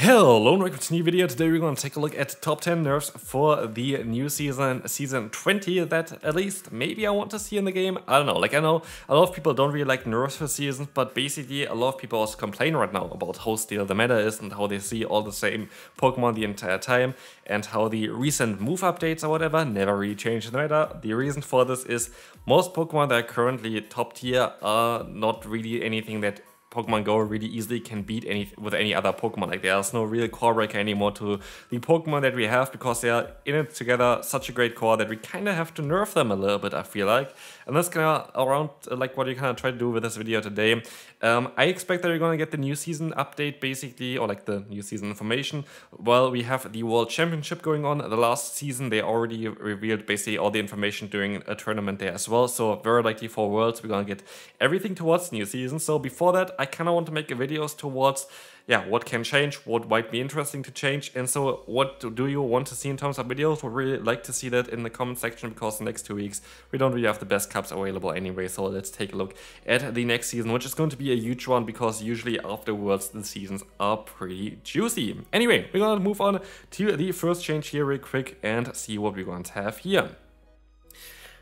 Hello and welcome to a new video. Today we're going to take a look at top 10 nerfs for the new season, season 20, that at least maybe I want to see in the game. I don't know, like I know a lot of people don't really like nerfs for seasons, but basically a lot of people also complain right now about how still the meta is and how they see all the same Pokemon the entire time and how the recent move updates or whatever never really changed the meta. The reason for this is most Pokemon that are currently top tier are not really anything that Pokemon Go really easily can beat any with any other Pokemon. Like there's no real core breaker anymore to the Pokemon that we have because they are in it together such a great core that we kind of have to nerf them a little bit. I feel like, and that's kind of around uh, like what you kind of try to do with this video today. Um, I expect that we're gonna get the new season update basically, or like the new season information. Well, we have the World Championship going on, the last season they already revealed basically all the information during a tournament there as well. So very likely for Worlds we're gonna get everything towards new season. So before that. I kind of want to make videos towards yeah, what can change, what might be interesting to change, and so what do you want to see in terms of videos? Would really like to see that in the comment section because the next two weeks we don't really have the best cups available anyway. So let's take a look at the next season, which is going to be a huge one because usually afterwards the seasons are pretty juicy. Anyway, we're gonna move on to the first change here real quick and see what we're going to have here.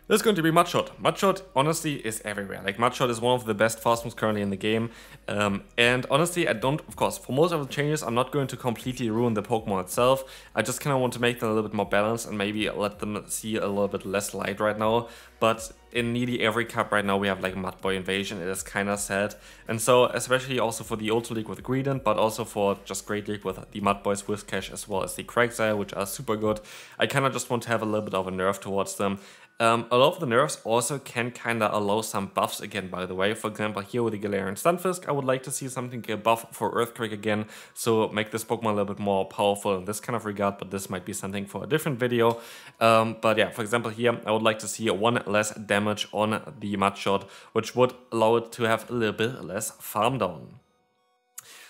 This is going to be Mudshot. Mudshot, honestly, is everywhere. Like, Mudshot is one of the best fast moves currently in the game. Um, and honestly, I don't, of course, for most of the changes, I'm not going to completely ruin the Pokemon itself. I just kind of want to make them a little bit more balanced and maybe let them see a little bit less light right now. But in nearly every cup right now, we have like Mudboy Invasion. It is kind of sad. And so, especially also for the Ultra League with Greedent, but also for just Great League with the Mudboys, Whiscash, as well as the Quagsire, which are super good. I kind of just want to have a little bit of a nerf towards them. Um, a lot of the nerfs also can kind of allow some buffs again, by the way. For example, here with the Galarian Stunfisk, I would like to see something get buff for Earthquake again, so make this Pokemon a little bit more powerful in this kind of regard, but this might be something for a different video. Um, but yeah, for example here, I would like to see one less damage on the Mudshot, which would allow it to have a little bit less farm down.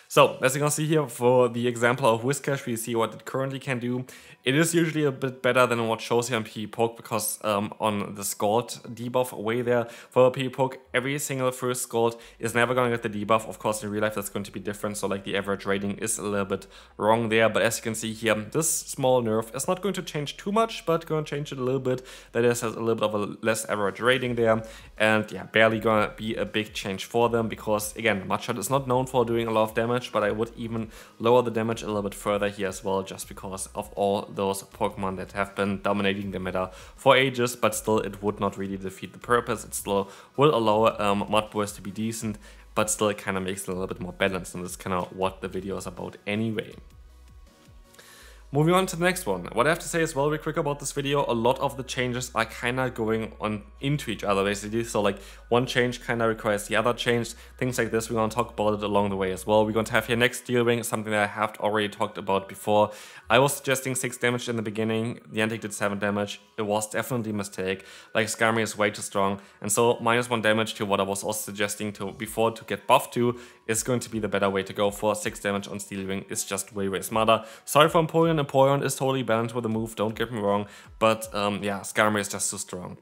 So, as you can see here, for the example of Whiscash, we see what it currently can do. It is usually a bit better than what shows here on PvPoke because um, on the Scald debuff way there, for PvPoke, every single first Scald is never going to get the debuff. Of course, in real life, that's going to be different, so like the average rating is a little bit wrong there. But as you can see here, this small nerf is not going to change too much, but going to change it a little bit. That is a little bit of a less average rating there. And yeah, barely going to be a big change for them because, again, Mudshot is not known for doing a lot of damage, but I would even lower the damage a little bit further here as well, just because of all those Pokemon that have been dominating the meta for ages, but still it would not really defeat the purpose. It still will allow um, to be decent, but still it kind of makes it a little bit more balanced, and that's kind of what the video is about anyway. Moving on to the next one. What I have to say as well real quick about this video, a lot of the changes are kind of going on into each other basically. So like one change kind of requires the other change. Things like this, we're going to talk about it along the way as well. We're going to have here next Steel Wing, something that I have already talked about before. I was suggesting 6 damage in the beginning, the Niantic did 7 damage. It was definitely a mistake. Like Skarmory is way too strong. And so minus 1 damage to what I was also suggesting to before to get buffed to is going to be the better way to go for 6 damage on Steel Wing. It's just way way smarter. Sorry for Empoleon Empoleon. is totally balanced with the move, don't get me wrong, but um, yeah, Skarmory is just so strong.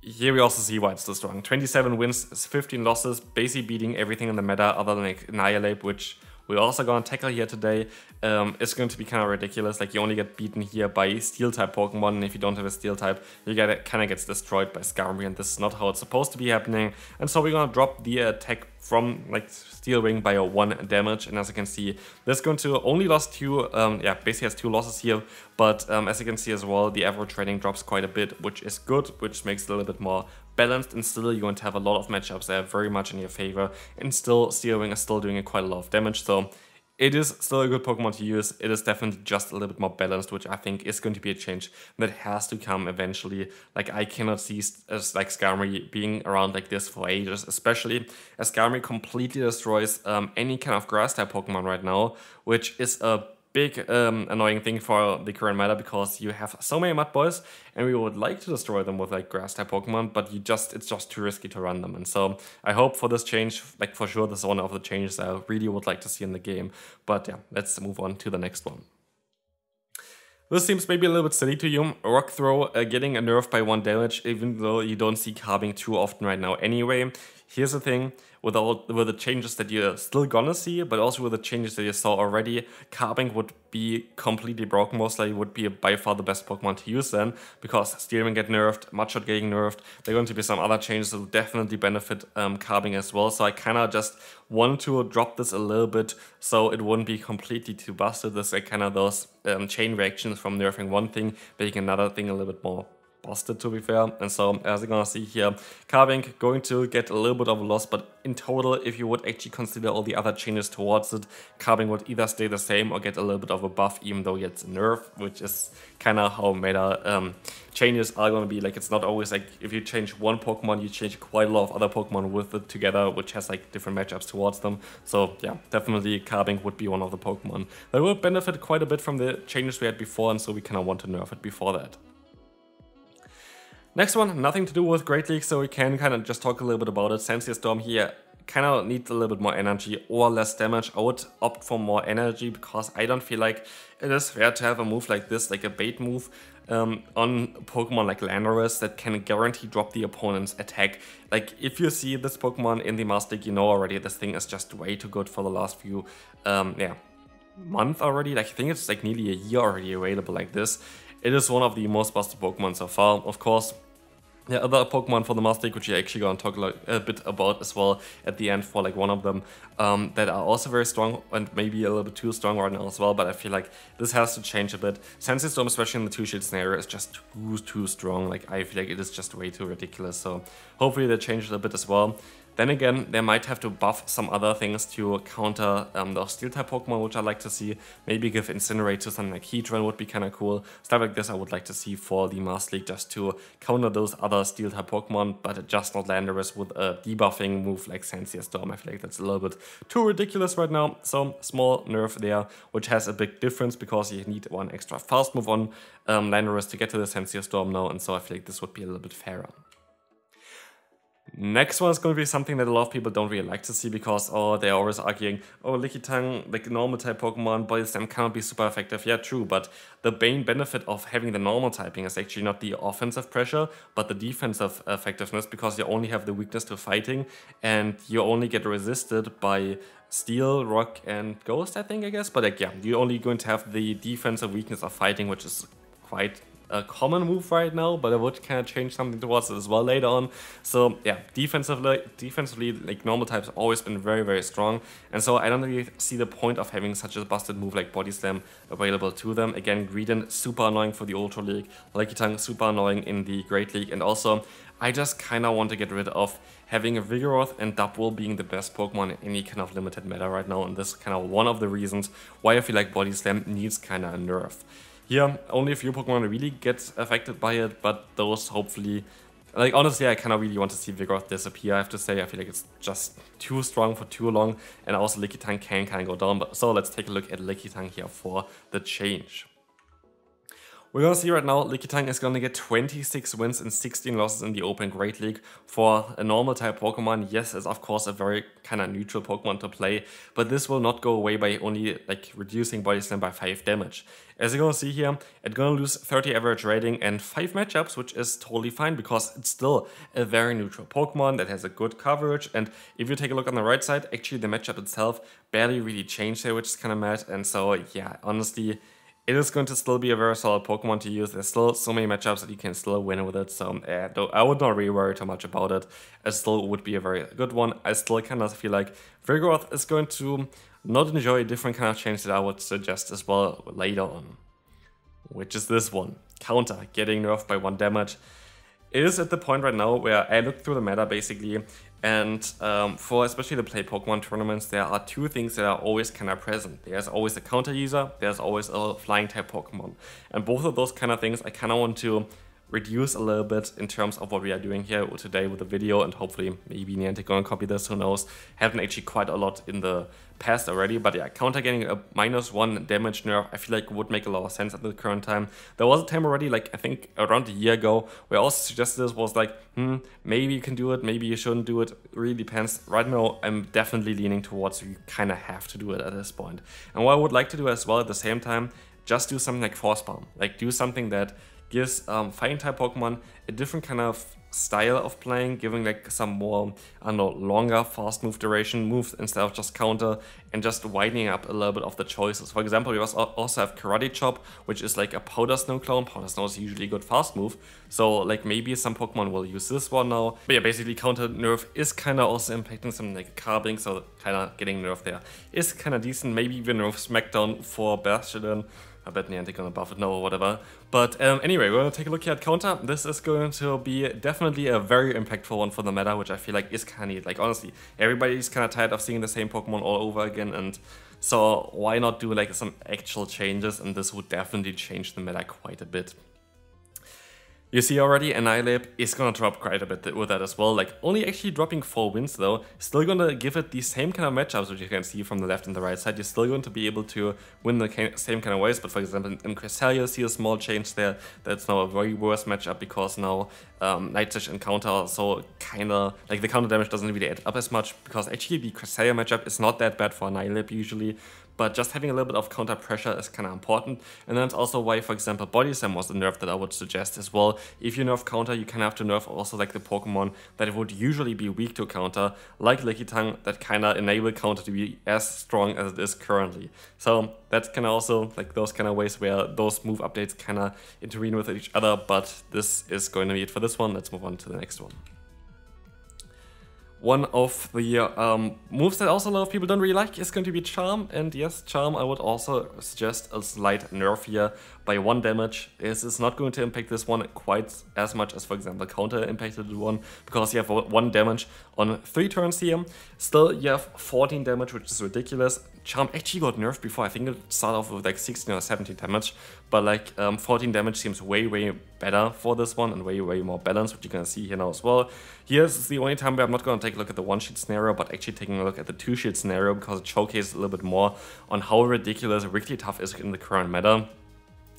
Here we also see why it's so strong. 27 wins, 15 losses, basically beating everything in the meta other than like Annihilape, which we're also gonna tackle here today. Um, it's going to be kind of ridiculous. Like you only get beaten here by steel type Pokemon, and if you don't have a steel type, you get kind of gets destroyed by Skarmory, and this is not how it's supposed to be happening. And so we're gonna drop the attack from like Steel Wing by a one damage, and as you can see, this is going to only lost two. Um, yeah, basically has two losses here, but um, as you can see as well, the average rating drops quite a bit, which is good, which makes it a little bit more balanced, and still you're going to have a lot of matchups that are very much in your favor, and still Steel Wing is still doing quite a lot of damage. So it is still a good Pokemon to use. It is definitely just a little bit more balanced, which I think is going to be a change that has to come eventually. Like I cannot see as like Skarmory being around like this for ages, especially as Skarmory completely destroys um, any kind of grass type Pokemon right now, which is a big um, annoying thing for the current meta because you have so many Mudboys and we would like to destroy them with like grass type Pokemon, but you just it's just too risky to run them. And so I hope for this change, like for sure, this is one of the changes I really would like to see in the game. But yeah, let's move on to the next one. This seems maybe a little bit silly to you. Rock Throw uh, getting a nerf by 1 damage, even though you don't see Carbink too often right now anyway. Here's the thing, with all with the changes that you're still gonna see, but also with the changes that you saw already, Carbink would be completely broken. Most likely would be by far the best Pokemon to use then, because Steel Wing get nerfed, Mudshot getting nerfed. There are going to be some other changes that will definitely benefit um, Carbink as well. So I kind of just want to drop this a little bit so it wouldn't be completely too busted. This like kind of those um, chain reactions from nerfing one thing, making another thing a little bit more busted to be fair. And so as you're gonna see here, Carbink going to get a little bit of a loss, but in total, if you would actually consider all the other changes towards it, Carbink would either stay the same or get a little bit of a buff, even though it gets a nerf, which is kind of how meta um, changes are gonna be. Like it's not always like if you change one Pokemon, you change quite a lot of other Pokemon with it together, which has like different matchups towards them. So yeah, definitely Carbink would be one of the Pokemon that will benefit quite a bit from the changes we had before, and so we kind of want to nerf it before that. Next one, nothing to do with Great League, so we can kind of just talk a little bit about it. Sandsear Storm here kind of needs a little bit more energy or less damage. I would opt for more energy because I don't feel like it is fair to have a move like this, like a bait move, um, on Pokemon like Landorus that can guarantee drop the opponent's attack. Like if you see this Pokemon in the Master League, you know already this thing is just way too good for the last few, um, yeah, month already. Like I think it's like nearly a year already available like this. It is one of the most busted Pokemon so far. Of course, yeah, other Pokemon for the Master League, which you're actually going to talk a bit about as well at the end for like one of them, um, that are also very strong and maybe a little bit too strong right now as well, but I feel like this has to change a bit. Sandsear Storm, especially in the two-shield scenario, is just too, too strong. Like, I feel like it is just way too ridiculous, so hopefully they change it a bit as well. Then again, they might have to buff some other things to counter um, those Steel-type Pokemon, which I like to see. Maybe give Incinerate to something like Heatran would be kind of cool. Stuff like this I would like to see for the Master League just to counter those other Steel-type Pokemon, but just not Landorus with a debuffing move like Sandsear Storm. I feel like that's a little bit too ridiculous right now. So small nerf there, which has a big difference because you need one extra fast move on um, Landorus to get to the Sandsear Storm now, and so I feel like this would be a little bit fairer. Next one is going to be something that a lot of people don't really like to see because, oh, they're always arguing, oh, Lickitung, like normal type Pokemon, Body Slam cannot be super effective. Yeah, true, but the main benefit of having the normal typing is actually not the offensive pressure, but the defensive effectiveness because you only have the weakness to fighting and you only get resisted by Steel, Rock, and Ghost, I think, I guess. But like, yeah, you're only going to have the defensive weakness of fighting, which is quite a common move right now, but I would kind of change something towards it as well later on. So yeah, defensively, defensively, like normal types always been very, very strong. And so I don't really see the point of having such a busted move like Body Slam available to them. Again, Greedent, super annoying for the Ultra League. Lickitung, super annoying in the Great League. And also, I just kind of want to get rid of having a Vigoroth and Dubwool being the best Pokemon in any kind of limited meta right now. And this is kind of one of the reasons why I feel like Body Slam needs kind of a nerf. Here, only a few Pokemon really get affected by it, but those hopefully... Like, honestly, I kind of really want to see Vigoroth disappear, I have to say. I feel like it's just too strong for too long, and also Lickitung can kind of go down. But So let's take a look at Lickitung here for the change. We're gonna see right now, Lickitung is gonna get 26 wins and 16 losses in the Open Great League. For a normal type Pokemon, yes, it's of course a very kind of neutral Pokemon to play, but this will not go away by only like reducing Body Slam by 5 damage. As you're gonna see here, it's gonna lose 30 average rating and 5 matchups, which is totally fine because it's still a very neutral Pokemon that has a good coverage. And if you take a look on the right side, actually the matchup itself barely really changed there, which is kind of mad. And so yeah, honestly, it is going to still be a very solid Pokemon to use. There's still so many matchups that you can still win with it, so uh, I would not really worry too much about it. It still would be a very good one. I still kind of feel like Vigoroth is going to not enjoy a different kind of change that I would suggest as well later on. Which is this one. Counter, getting nerfed by one damage. It is at the point right now where I look through the meta basically and um, for especially the play Pokemon tournaments, there are two things that are always kind of present. There's always a counter user, there's always a flying type Pokemon. And both of those kind of things I kind of want to reduce a little bit in terms of what we are doing here today with the video and hopefully maybe Niantic gonna copy this, who knows. Haven't actually quite a lot in the past already, but yeah, counter getting a minus one damage nerf, I feel like would make a lot of sense at the current time. There was a time already, like I think around a year ago, where I also suggested this was like, hmm, maybe you can do it, maybe you shouldn't do it, really depends. Right now, I'm definitely leaning towards you kind of have to do it at this point. And what I would like to do as well at the same time, just do something like Force Palm, like do something that gives um, Fighting type Pokemon a different kind of style of playing, giving like some more, I don't know, longer fast move duration moves instead of just counter and just widening up a little bit of the choices. For example, we also have Karate Chop, which is like a Powder Snow clone. Powder Snow is usually a good fast move, so like maybe some Pokemon will use this one now. But yeah, basically counter nerf is kind of also impacting some like Carbink, so kind of getting nerfed there is kind of decent. Maybe even nerf Smackdown for Bastiodon. I bet Niantic gonna buff it now or whatever. But um, anyway, we're gonna take a look here at counter. This is going to be definitely a very impactful one for the meta, which I feel like is kind of. Like honestly, everybody's kind of tired of seeing the same Pokemon all over again, and so why not do like some actual changes? And this would definitely change the meta quite a bit. You see already, Annihilape is gonna drop quite a bit with that as well, like only actually dropping 4 wins though, still gonna give it the same kind of matchups which you can see from the left and the right side, you're still going to be able to win the same kind of ways, but for example in Cresselia you see a small change there, that's now a very worse matchup because now um, Night and counter so kinda, like the counter damage doesn't really add up as much, because actually the Cresselia matchup is not that bad for Annihilape usually, but just having a little bit of counter pressure is kind of important. And that's also why, for example, Body Slam was the nerf that I would suggest as well. If you nerf counter, you kind of have to nerf also like the Pokemon that would usually be weak to counter, like Lickitung, that kind of enable counter to be as strong as it is currently. So that's kind of also like those kind of ways where those move updates kind of intervene with each other, but this is going to be it for this one. Let's move on to the next one one of the um, moves that also a lot of people don't really like is going to be Charm. And yes, Charm I would also suggest a slight nerf here by one damage. This is not going to impact this one quite as much as, for example, Counter impacted one, because you have one damage on three turns here. Still, you have 14 damage, which is ridiculous. Charm actually got nerfed before. I think it started off with like 16 or 17 damage, but like um, 14 damage seems way, way better for this one and way, way more balanced, which you can see here now as well. Here's the only time where I'm not going to take a look at the one-shield scenario, but actually taking a look at the two-shield scenario because it showcases a little bit more on how ridiculous Wigglytuff is in the current meta.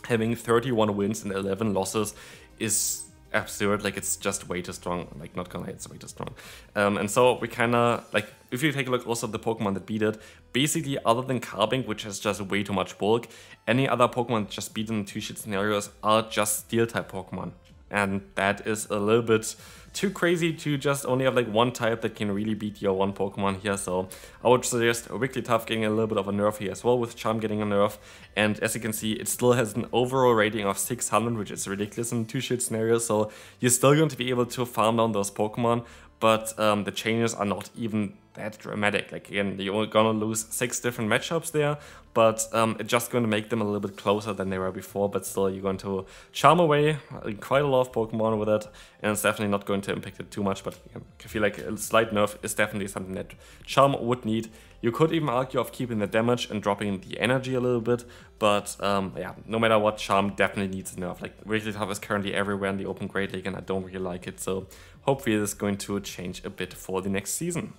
Having 31 wins and 11 losses is absurd. Like it's just way too strong. Like not gonna, it's way too strong. Um, and so we kind of like if you take a look also at the Pokemon that beat it, basically other than Carbink, which has just way too much bulk, any other Pokemon just beaten in two sheet scenarios are just Steel type Pokemon. And that is a little bit too crazy to just only have like one type that can really beat your one Pokemon here. So I would suggest Wigglytuff getting a little bit of a nerf here as well, with Charm getting a nerf. And as you can see, it still has an overall rating of 600, which is ridiculous in two shit scenarios. So you're still going to be able to farm down those Pokemon, but um, the changes are not even that dramatic. Like again, you're gonna lose six different matchups there, but um, it's just going to make them a little bit closer than they were before. But still, you're going to charm away quite a lot of Pokemon with it, and it's definitely not going to impact it too much. But I feel like a slight nerf is definitely something that Charm would need. You could even argue of keeping the damage and dropping the energy a little bit, but um, yeah, no matter what, Charm definitely needs a nerf. Like Wigglytuff is currently everywhere in the Open Great League, and I don't really like it. So hopefully, this is going to change a bit for the next season.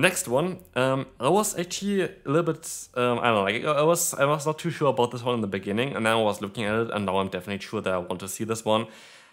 Next one, um, I was actually a little bit, um, I don't know, like I was, I was not too sure about this one in the beginning, and then I was looking at it, and now I'm definitely sure that I want to see this one.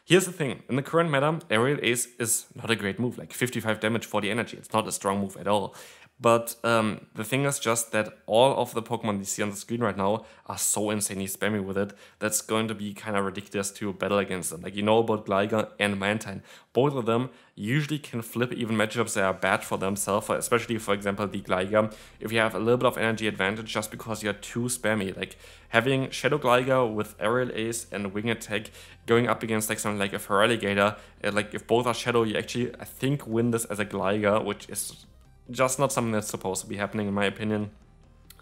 Here's the thing, in the current meta, Aerial Ace is not a great move, like 55 damage for the energy, it's not a strong move at all. But um, the thing is just that all of the Pokemon you see on the screen right now are so insanely spammy with it that's going to be kind of ridiculous to battle against them. Like you know about Gligar and Mantine. Both of them usually can flip even matchups that are bad for themselves, especially for example the Gligar. If you have a little bit of energy advantage just because you're too spammy. Like having Shadow Gligar with Aerial Ace and Wing Attack going up against like something like a Feraligatr, uh, like if both are Shadow, you actually I think win this as a Gligar, which is just not something that's supposed to be happening in my opinion.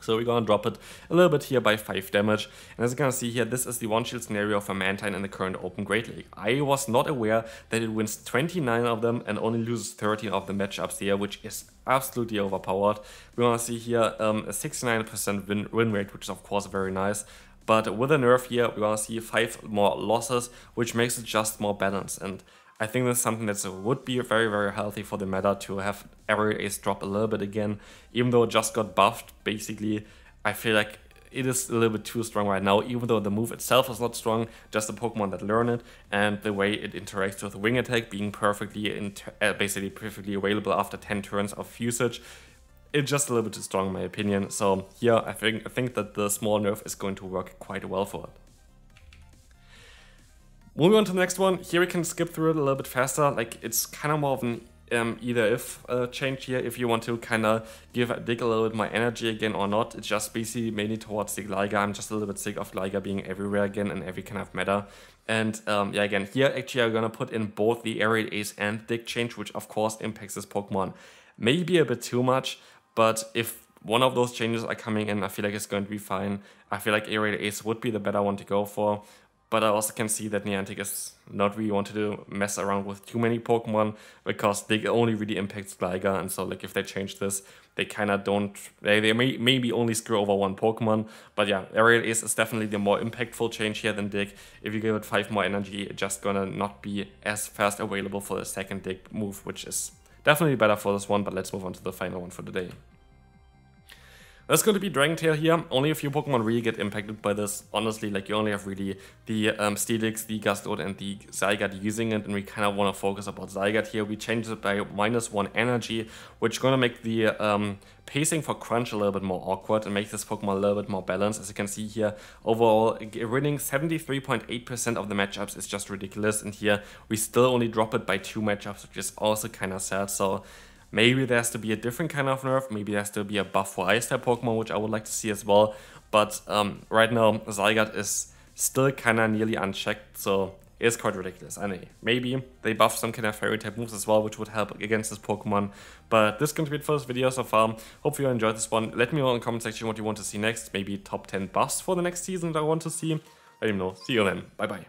So we're gonna drop it a little bit here by 5 damage. And as you can see here, this is the one shield scenario for Mantine in the current Open Great League. I was not aware that it wins 29 of them and only loses 13 of the matchups here, which is absolutely overpowered. We wanna see here um, a 69% win, win rate, which is of course very nice. But with a nerf here, we wanna see 5 more losses, which makes it just more balanced. And I think that's something that would be very, very healthy for the meta to have Aerial Ace drop a little bit again. Even though it just got buffed, basically, I feel like it is a little bit too strong right now, even though the move itself is not strong, just the Pokemon that learn it, and the way it interacts with Wing Attack being perfectly, uh, basically perfectly available after 10 turns of usage, it's just a little bit too strong in my opinion. So here, I think I think that the small nerf is going to work quite well for it. Moving on to the next one, here we can skip through it a little bit faster, like it's kind of more of an um, either if uh, change here, if you want to kind of give Dig a little bit more energy again or not. It's just basically mainly towards the Gligar. I'm just a little bit sick of Gligar being everywhere again in every kind of meta. And um, yeah, again, here actually I'm gonna put in both the Aerial Ace and Dig change, which of course impacts this Pokemon maybe a bit too much, but if one of those changes are coming in, I feel like it's going to be fine. I feel like Aerial Ace would be the better one to go for. But I also can see that Niantic is not really wanting to mess around with too many Pokemon because they only really impact Gligar. And so like if they change this, they kind of don't, they, they may maybe only screw over one Pokemon. But yeah, Aerial Ace is definitely the more impactful change here than Dig. If you give it 5 more energy, it's just gonna not be as fast available for the second Dig move, which is definitely better for this one. But let's move on to the final one for the day. That's going to be Dragon Tail here. Only a few Pokemon really get impacted by this. Honestly, like you only have really the um, Steelix, the Gastrodon, and the Zygarde using it, and we kind of want to focus about Zygarde here. We changed it by minus one energy, which is going to make the um, pacing for Crunch a little bit more awkward and make this Pokemon a little bit more balanced. As you can see here, overall, winning 73.8% of the matchups is just ridiculous. And here, we still only drop it by two matchups, which is also kind of sad. So Maybe there has to be a different kind of nerf. Maybe there has to be a buff for Ice type Pokemon, which I would like to see as well. But um, right now, Zygarde is still kind of nearly unchecked, so it's quite ridiculous. I maybe they buff some kind of fairy type moves as well, which would help against this Pokemon. But this to be it for this video so far. Hopefully you enjoyed this one. Let me know in the comment section what you want to see next. Maybe top 10 buffs for the next season that I want to see. Let me know. See you then. Bye bye.